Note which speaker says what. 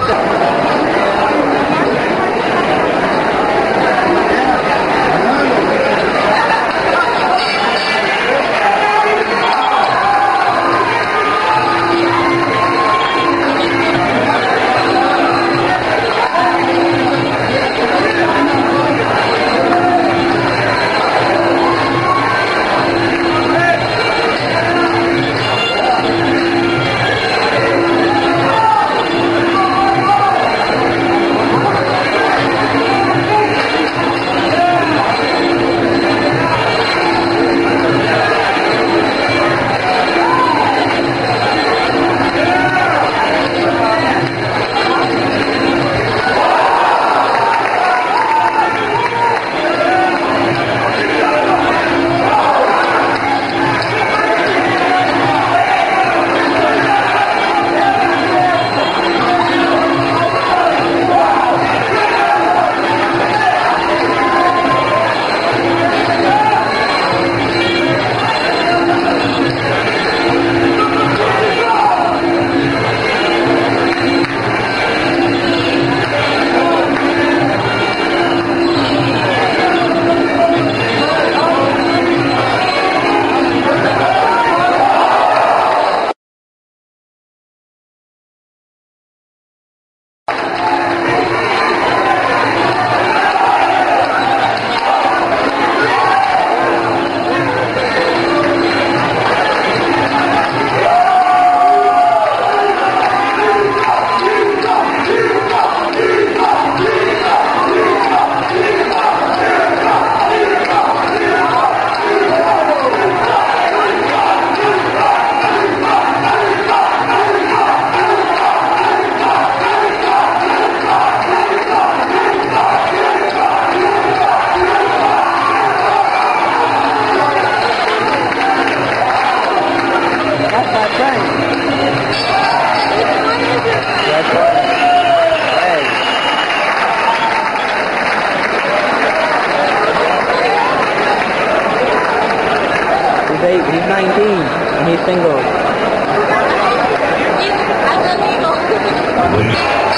Speaker 1: 何? he's single.
Speaker 2: I love you.